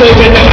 Rồi về